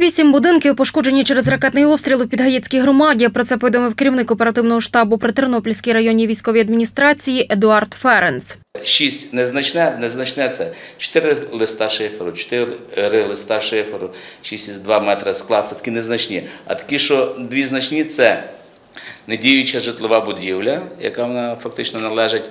Вісім будинків пошкоджені через ракетний обстріл у Підгаєцькій громаді. Про це повідомив керівник оперативного штабу при Тернопільській районній військовій адміністрації Едуард Ференц. Шість незначне, незначне це 4 листа шиферу, 4 листа шиферу, 6,2 метра скла, це такі незначні. А такі, що дві значні, це недіюча житлова будівля, яка вона фактично належить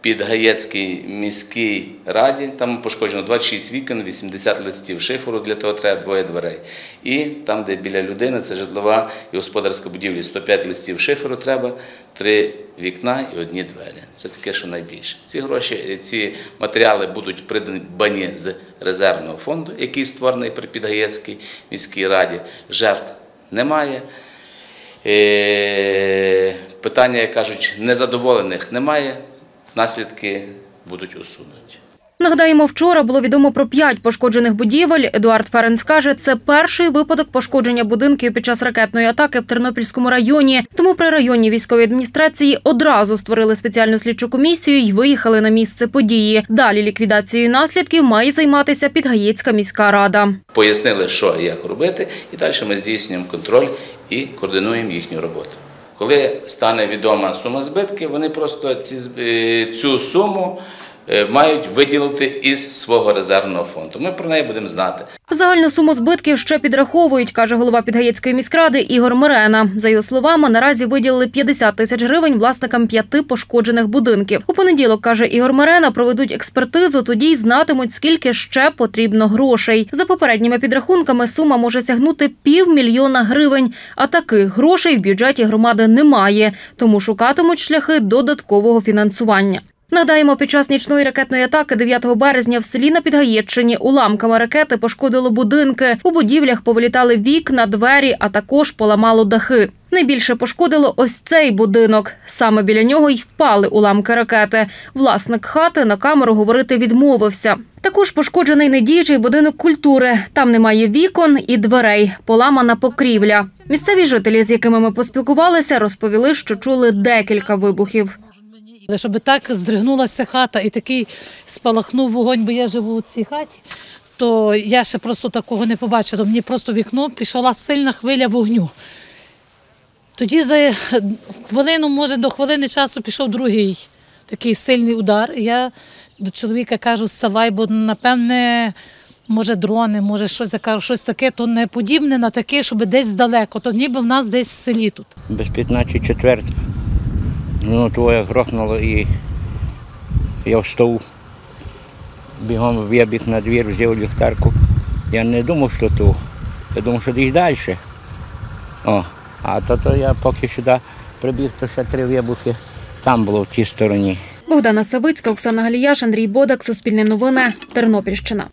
під Гаєцькій міській раді. Там пошкоджено 26 вікон, 80 листів шиферу, для того треба двоє дверей. І там, де біля людини, це житлова і господарська будівля, 105 листів шиферу треба, три вікна і одні двері. Це таке, що найбільше. Ці гроші, ці матеріали будуть придбані з резервного фонду, який створений при Підгаєцькій міській раді. Жертв немає. Е, Питання, як кажуть, незадоволених немає, наслідки будуть усунуті. Нагадаємо, вчора було відомо про п'ять пошкоджених будівель. Едуард Ференц каже, це перший випадок пошкодження будинків під час ракетної атаки в Тернопільському районі. Тому при районній військовій адміністрації одразу створили спеціальну слідчу комісію і виїхали на місце події. Далі ліквідацією наслідків має займатися Підгаєцька міська рада. Пояснили, що і як робити, і далі ми здійснюємо контроль і координуємо їхню роботу. Коли стане відома сума збитків, вони просто е, цю суму е, мають виділити із свого резервного фонду. Ми про неї будемо знати. Загальну суму збитків ще підраховують, каже голова Підгаєцької міськради Ігор Мирена. За його словами, наразі виділили 50 тисяч гривень власникам п'яти пошкоджених будинків. У понеділок каже Ігор Мирена, проведуть експертизу, тоді й знатимуть, скільки ще потрібно грошей. За попередніми підрахунками сума може сягнути півмільйона гривень. А таких грошей в бюджеті громади немає, тому шукатимуть шляхи додаткового фінансування. Нагадаємо, під час нічної ракетної атаки 9 березня в селі на Підгаєччині уламками ракети пошкодило будинки. У будівлях повилітали вікна, двері, а також поламало дахи. Найбільше пошкодило ось цей будинок. Саме біля нього й впали уламки ракети. Власник хати на камеру говорити відмовився. Також пошкоджений недіючий будинок культури. Там немає вікон і дверей, поламана покрівля. Місцеві жителі, з якими ми поспілкувалися, розповіли, що чули декілька вибухів. Але щоб так здригнулася хата і такий спалахнув вогонь, бо я живу у цій хаті, то я ще просто такого не побачила. Мені просто вікно пішла сильна хвиля вогню. Тоді за хвилину, може, до хвилини часу пішов другий такий сильний удар. Я до чоловіка кажу, вставай, бо напевне, може, дрони, може щось я щось таке, то не подібне на таке, щоб десь здалеко, то ніби в нас десь в селі тут. без 15 четвертих. Ну, твоє грохнуло і я встав, бігом вибіг на двір, взяв ліхтарку. Я не думав, що то. Я думав, що десь далі. О, а то, то я поки сюди прибіг, то ще три вибухи там було в тій стороні. Богдана Савицька, Оксана Галіяш, Андрій Бодак, Суспільне новини, Тернопільщина.